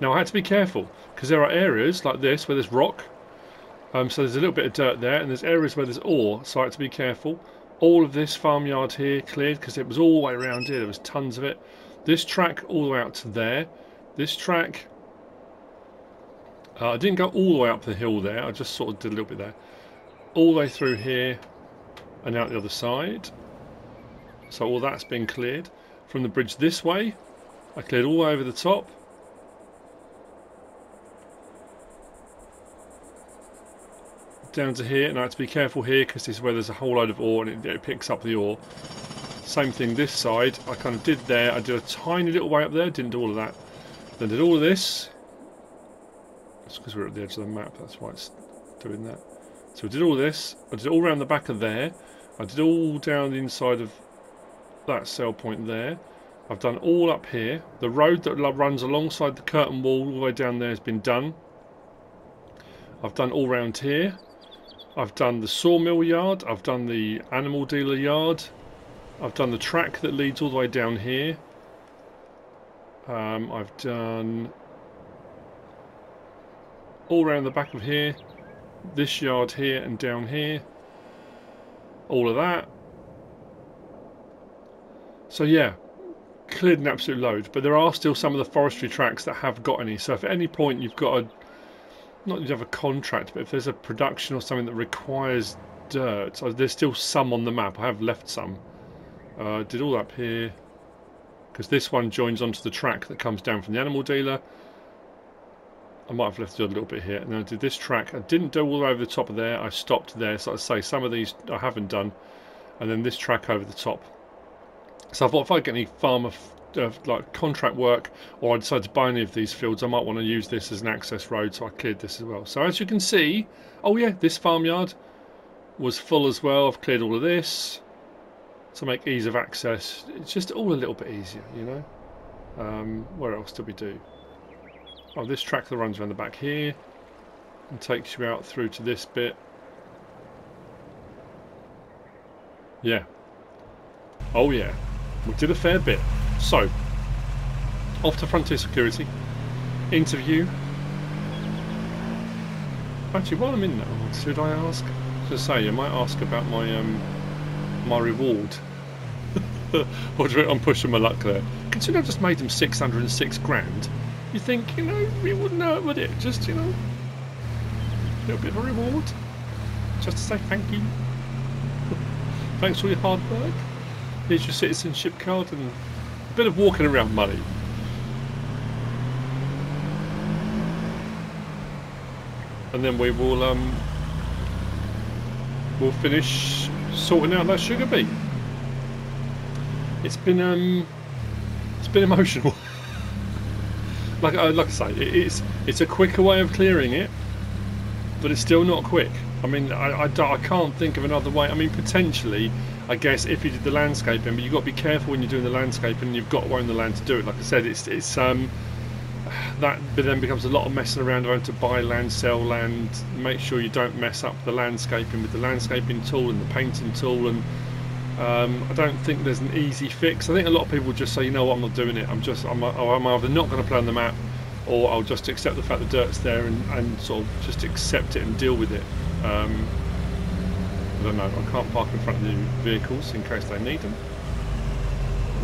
Now I had to be careful because there are areas like this where there's rock. Um, so there's a little bit of dirt there, and there's areas where there's ore, so I had to be careful. All of this farmyard here cleared because it was all the way around here. There was tons of it. This track all the way out to there. This track uh, I didn't go all the way up the hill there, I just sort of did a little bit there. All the way through here and out the other side. So all that's been cleared. From the bridge this way, I cleared all over the top. Down to here, and I have to be careful here because this is where there's a whole load of ore and it, it picks up the ore. Same thing this side, I kind of did there. I did a tiny little way up there, didn't do all of that. Then did all of this, it's because we're at the edge of the map, that's why it's doing that. So I did all this, I did all around the back of there, I did all down the inside of that sell point there. I've done all up here. The road that runs alongside the curtain wall all the way down there has been done. I've done all round here. I've done the sawmill yard. I've done the animal dealer yard. I've done the track that leads all the way down here. Um, I've done all around the back of here, this yard here and down here, all of that. So yeah, cleared an absolute load, but there are still some of the forestry tracks that have got any. So if at any point you've got a, not you have a contract, but if there's a production or something that requires dirt, so there's still some on the map. I have left some. Uh, did all up here, because this one joins onto the track that comes down from the animal dealer. I might have left a little bit here. And then I did this track. I didn't do all the way over the top of there. I stopped there. So I say some of these I haven't done. And then this track over the top. So I thought if I get any farmer uh, like contract work or I decide to buy any of these fields, I might want to use this as an access road. So I cleared this as well. So as you can see, oh yeah, this farmyard was full as well. I've cleared all of this to make ease of access. It's just all a little bit easier, you know. Um, where else do we do? Oh, this track that runs around the back here and takes you out through to this bit. Yeah. Oh yeah. We did a fair bit. So, off to Frontier Security. Interview. Actually, while I'm in there, should I ask? To say, you might ask about my um my reward. [laughs] I'm pushing my luck there. Consider I've just made them 606 grand you think, you know, we wouldn't know it, would it? Just, you know, a little bit of a reward. Just to say thank you. [laughs] Thanks for your hard work. Your citizenship card and a bit of walking around money. And then we will um we'll finish sorting out that sugar beet. It's been um, it's been emotional. [laughs] like I like I say, it, it's it's a quicker way of clearing it, but it's still not quick. I mean, I, I, I can't think of another way. I mean, potentially, I guess if you did the landscaping, but you've got to be careful when you're doing the landscaping. and You've got to own the land to do it. Like I said, it's it's um that but then becomes a lot of messing around having to buy land, sell land. Make sure you don't mess up the landscaping with the landscaping tool and the painting tool. And um, I don't think there's an easy fix. I think a lot of people just say, you know what, I'm not doing it. I'm just I'm, I'm either not going to play on the map, or I'll just accept the fact the dirt's there and, and sort of just accept it and deal with it. Um, I don't know. I can't park in front of the vehicles in case they need them.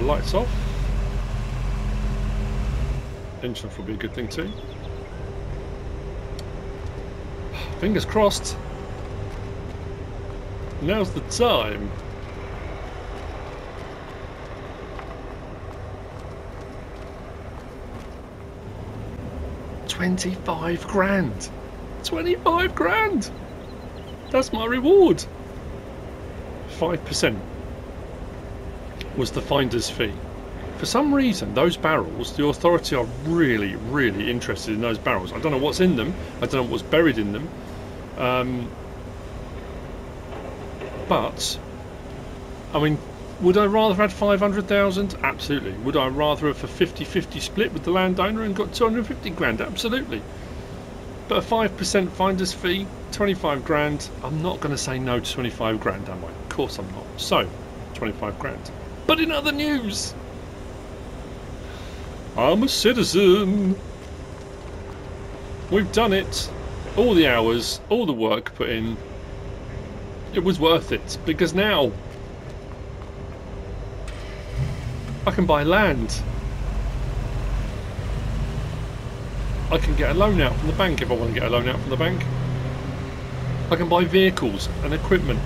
Lights off. Engine off will be a good thing too. Fingers crossed. Now's the time. Twenty-five grand. Twenty-five grand. That's my reward. Five percent was the finder's fee. For some reason, those barrels, the authority are really, really interested in those barrels. I don't know what's in them. I don't know what's buried in them. Um, but, I mean, would I rather have had 500,000? Absolutely. Would I rather have a 50-50 split with the landowner and got 250 grand? Absolutely. But a 5% finder's fee, 25 grand, I'm not going to say no to 25 grand, am I? Course I'm not. So, 25 grand. But in other news, I'm a citizen. We've done it. All the hours, all the work put in. It was worth it because now I can buy land. I can get a loan out from the bank if I want to get a loan out from the bank. I can buy vehicles and equipment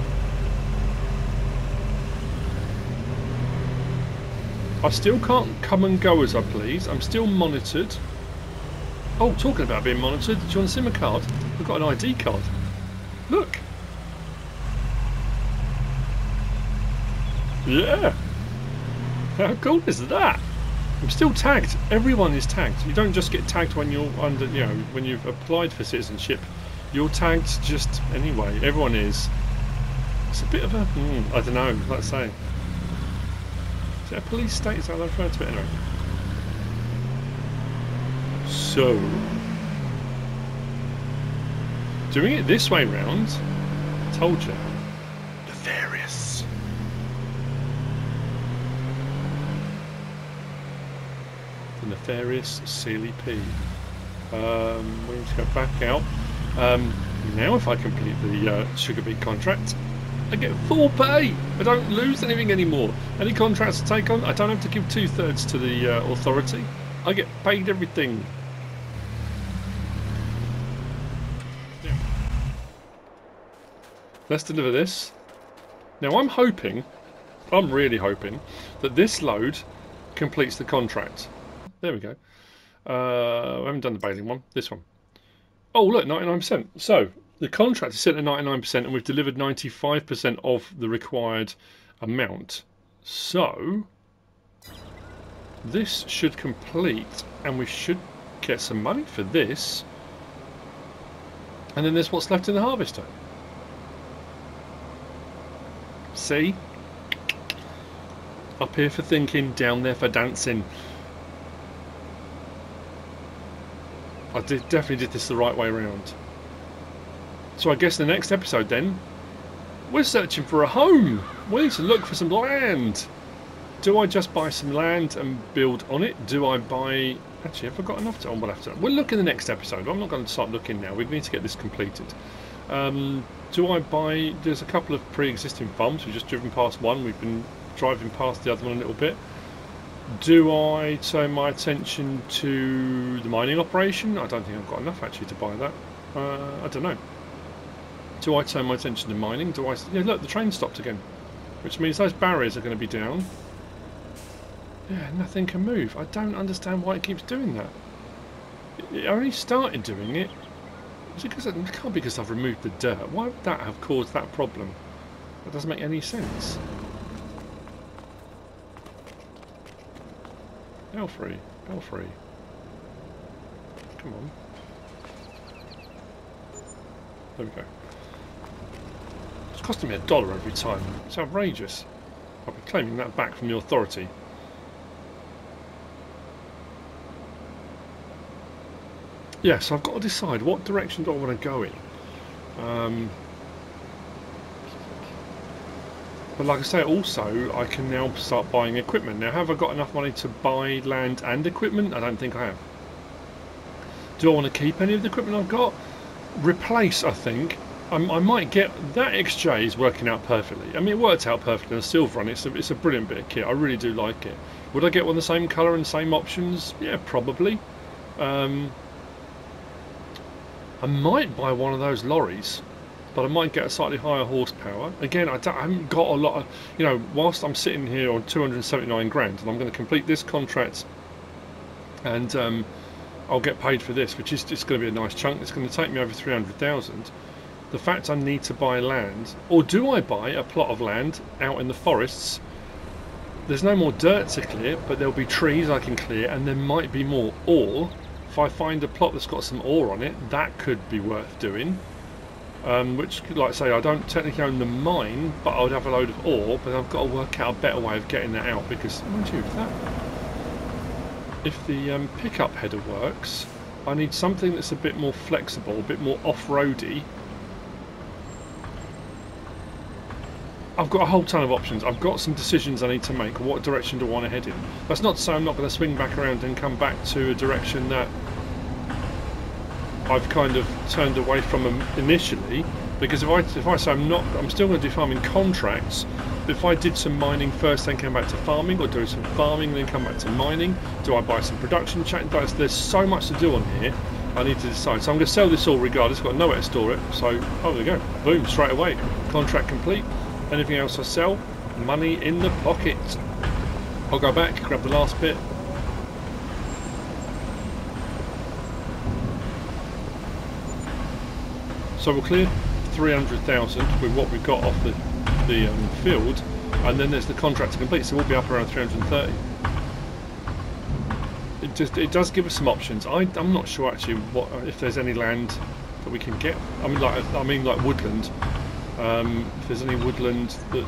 I still can't come and go as I please. I'm still monitored. Oh, talking about being monitored, do you want a SIM card? I've got an ID card. Look. Yeah. How cool is that? I'm still tagged. Everyone is tagged. You don't just get tagged when you're under, you know, when you've applied for citizenship. You're tagged just anyway. Everyone is. It's a bit of a, hmm, I don't know, let's say. Is it a police state? Is that I refer to it anyway? So, doing it this way round, told you, nefarious. The nefarious Sealy P. Um, we need to go back out. Um, now, if I complete the uh, sugar beet contract, I get full pay. I don't lose anything anymore. Any contracts I take on, I don't have to give two thirds to the uh, authority. I get paid everything. Let's deliver this. Now I'm hoping, I'm really hoping, that this load completes the contract. There we go. Uh, I haven't done the baling one. This one. Oh look, 99%. So the contract is set at 99% and we've delivered 95% of the required amount. So, this should complete and we should get some money for this. And then there's what's left in the harvester. See? Up here for thinking, down there for dancing. I did, definitely did this the right way around. So I guess the next episode then, we're searching for a home. We need to look for some land. Do I just buy some land and build on it? Do I buy... Actually, have I got enough to... Oh, we'll have to... We'll look in the next episode. I'm not going to start looking now. We need to get this completed. Um, do I buy... There's a couple of pre-existing farms. We've just driven past one. We've been driving past the other one a little bit. Do I turn my attention to the mining operation? I don't think I've got enough actually to buy that. Uh, I don't know. Do I turn my attention to mining? Do I... Look, the train stopped again. Which means those barriers are going to be down. Yeah, nothing can move. I don't understand why it keeps doing that. It only started doing it. Is it because it can't be because I've removed the dirt? Why would that have caused that problem? That doesn't make any sense. L3, L3. Come on. There we go. Costing me a dollar every time. It's outrageous. I'll be claiming that back from the authority. Yeah, so I've got to decide what direction do I want to go in. Um, but like I say, also I can now start buying equipment. Now, have I got enough money to buy land and equipment? I don't think I have. Do I want to keep any of the equipment I've got? Replace, I think. I, might get that XJ is working out perfectly. I mean, it worked out perfectly on Silver Run. It's a, it's a brilliant bit of kit. I really do like it. Would I get one the same colour and same options? Yeah, probably. Um, I might buy one of those lorries, but I might get a slightly higher horsepower. Again, I, I, haven't got a lot of, you know, whilst I'm sitting here on 279 grand, and I'm going to complete this contract, and um, I'll get paid for this, which is just going to be a nice chunk. It's going to take me over 300,000. The fact I need to buy land, or do I buy a plot of land out in the forests? There's no more dirt to clear, but there'll be trees I can clear, and there might be more. Or if I find a plot that's got some ore on it, that could be worth doing. Um, which, like I say, I don't technically own the mine, but I would have a load of ore, but I've got to work out a better way of getting that out, because, mind you, if, that, if the um, pickup header works, I need something that's a bit more flexible, a bit more off-roady. I've got a whole ton of options. I've got some decisions I need to make. What direction do I want to head in? That's not to say I'm not going to swing back around and come back to a direction that I've kind of turned away from initially because if I if I say I'm not I'm still going to do farming contracts but if I did some mining first then came back to farming or do some farming then come back to mining do I buy some production there's, there's so much to do on here I need to decide so I'm going to sell this all regardless I've got nowhere to store it so oh there we go boom straight away contract complete anything else I sell money in the pocket I'll go back grab the last bit So we'll clear 300,000 with what we've got off the, the um, field, and then there's the contract to complete, so we'll be up around 330. It just it does give us some options. I, I'm not sure actually what if there's any land that we can get. I mean like I mean like woodland. Um, if there's any woodland that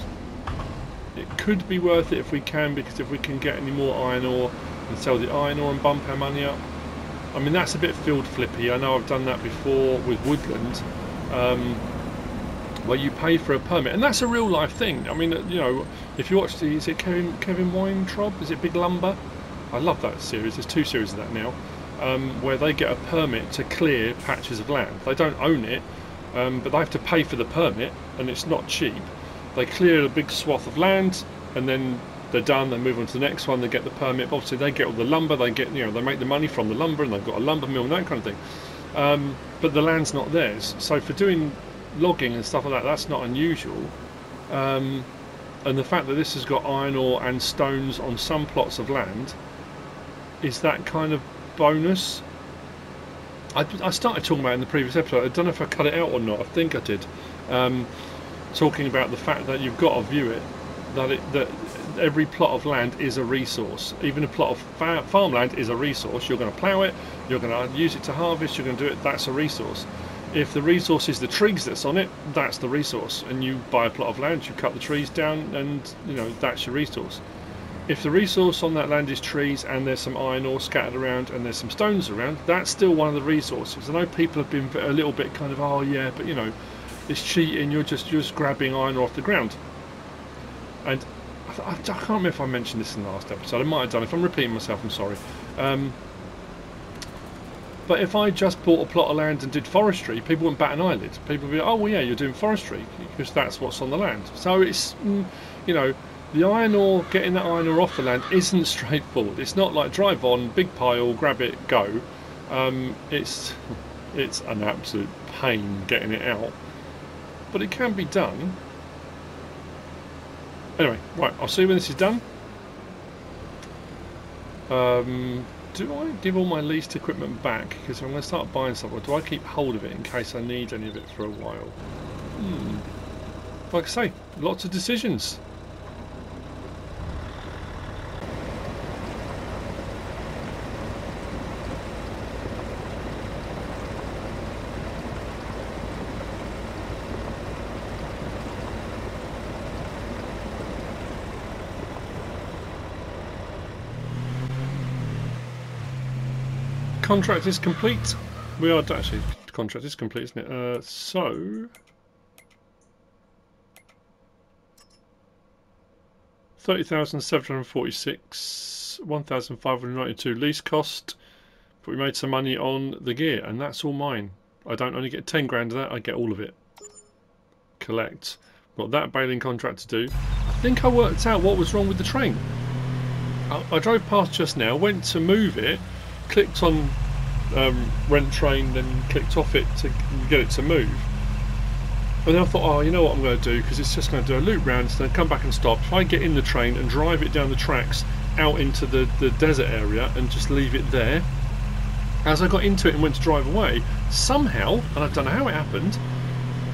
it could be worth it if we can because if we can get any more iron ore and sell the iron ore and bump our money up. I mean that's a bit field flippy. I know I've done that before with woodland um, where you pay for a permit, and that's a real life thing. I mean, you know, if you watch the, is it Kevin Kevin Weintraub? Is it Big Lumber? I love that series. There's two series of that now, um, where they get a permit to clear patches of land. They don't own it, um, but they have to pay for the permit, and it's not cheap. They clear a big swath of land, and then they're done. They move on to the next one. They get the permit. Obviously, they get all the lumber. They get, you know, they make the money from the lumber, and they've got a lumber mill and that kind of thing. Um, but the land's not theirs. So for doing logging and stuff like that, that's not unusual. Um, and the fact that this has got iron ore and stones on some plots of land is that kind of bonus. I, I started talking about in the previous episode. I don't know if I cut it out or not. I think I did. Um, talking about the fact that you've got to view it that it that every plot of land is a resource. Even a plot of fa farmland is a resource. You're going to plough it, you're going to use it to harvest, you're going to do it, that's a resource. If the resource is the trees that's on it, that's the resource. And you buy a plot of land, you cut the trees down, and you know that's your resource. If the resource on that land is trees and there's some iron ore scattered around and there's some stones around, that's still one of the resources. I know people have been a little bit kind of, oh yeah, but you know, it's cheating. You're just you're just grabbing iron ore off the ground. And I, I, can't remember if I mentioned this in the last episode. I might have done. If I'm repeating myself, I'm sorry. Um, but if I just bought a plot of land and did forestry, people wouldn't bat an eyelid. People would be, oh, well, yeah, you're doing forestry because that's what's on the land. So it's, mm, you know, the iron ore, getting that iron ore off the land isn't [laughs] straightforward. It's not like drive on, big pile, grab it, go. Um, it's, it's an absolute pain getting it out. But it can be done. Anyway, right, I'll see when this is done. Um, do I give all my leased equipment back? Because I'm going to start buying stuff, or do I keep hold of it in case I need any of it for a while? Hmm. like I say, lots of decisions. Contract is complete. We are actually contract is complete, isn't it? Uh, so thirty thousand seven hundred forty-six, one thousand five hundred ninety-two lease cost. But we made some money on the gear, and that's all mine. I don't only get ten grand of that; I get all of it. Collect. Got that baling contract to do. I think I worked out what was wrong with the train. I, I drove past just now, went to move it, clicked on um, rent train, and clicked off it to get it to move. And then I thought, oh, you know what I'm going to do because it's just going to do a loop round, then come back and stop. If I get in the train and drive it down the tracks out into the, the desert area and just leave it there, as I got into it and went to drive away, somehow, and I don't know how it happened,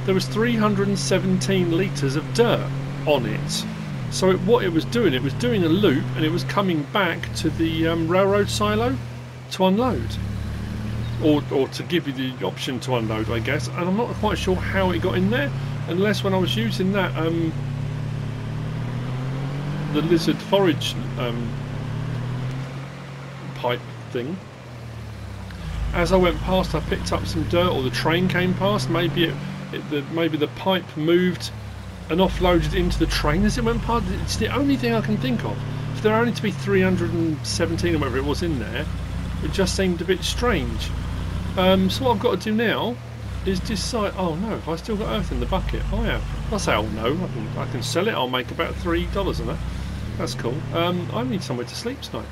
there was 317 litres of dirt on it. So it, what it was doing, it was doing a loop and it was coming back to the um, railroad silo to unload or, or to give you the option to unload I guess. And I'm not quite sure how it got in there unless when I was using that um, the lizard forage um, pipe thing. As I went past I picked up some dirt or the train came past. Maybe it, it the, maybe the pipe moved and offloaded into the train as it went past. It's the only thing I can think of. If there are only to be 317 or whatever it was in there it just seemed a bit strange um, so what I've got to do now is decide. Oh no, have I still got earth in the bucket? I have. I say, oh no, I can, I can sell it. I'll make about three dollars on that. That's cool. Um, I need somewhere to sleep tonight.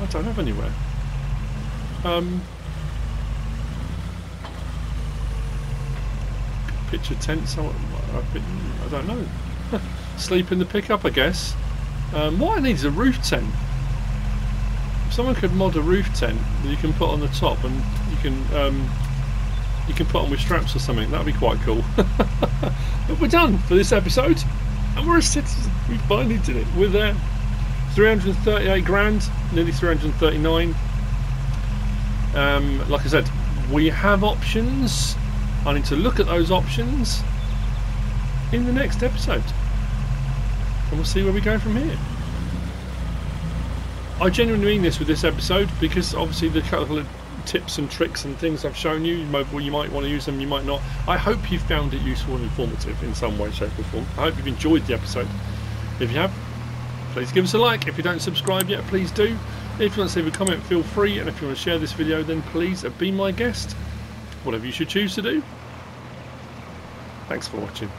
I don't have anywhere. Um, picture tent. So I don't know. [laughs] sleep in the pickup, I guess. Um, what I need is a roof tent someone could mod a roof tent that you can put on the top and you can um, you can put on with straps or something. That'd be quite cool. [laughs] but we're done for this episode, and we're a citizen. We finally did it We're there. 338 grand, nearly 339. Um, like I said, we have options. I need to look at those options in the next episode, and we'll see where we go from here. I genuinely mean this with this episode because obviously the couple of tips and tricks and things I've shown you, you might, you might want to use them, you might not. I hope you found it useful and informative in some way, shape or form. I hope you've enjoyed the episode. If you have, please give us a like. If you don't subscribe yet, please do. If you want to leave a comment, feel free. And if you want to share this video, then please be my guest. Whatever you should choose to do. Thanks for watching.